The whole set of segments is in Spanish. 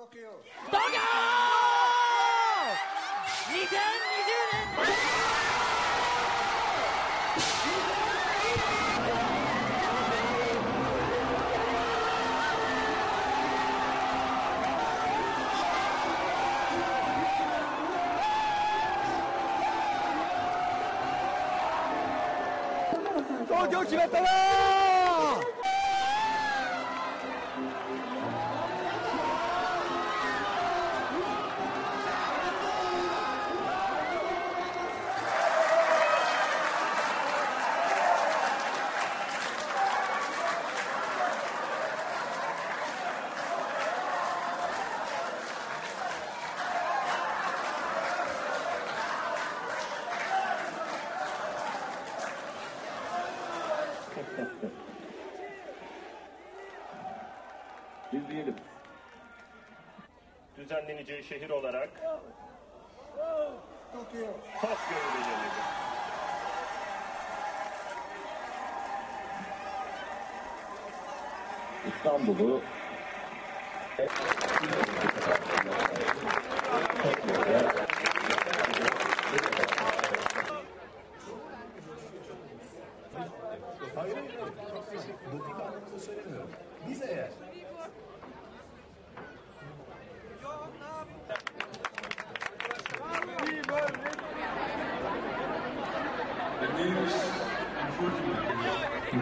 東京2020年東京決まったな İzleyelim. Düzenleneceği şehir olarak Tokyo. Tokyo belirledi. İstanbul'u Tokyo'ya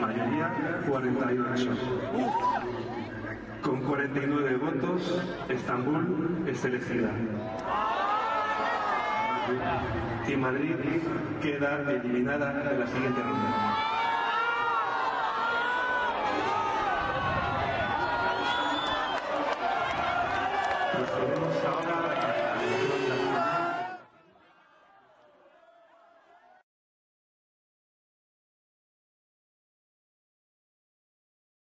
Mayoría 48. Con 49 votos, Estambul es elegida. Y Madrid queda eliminada de la siguiente ronda. with a little shout.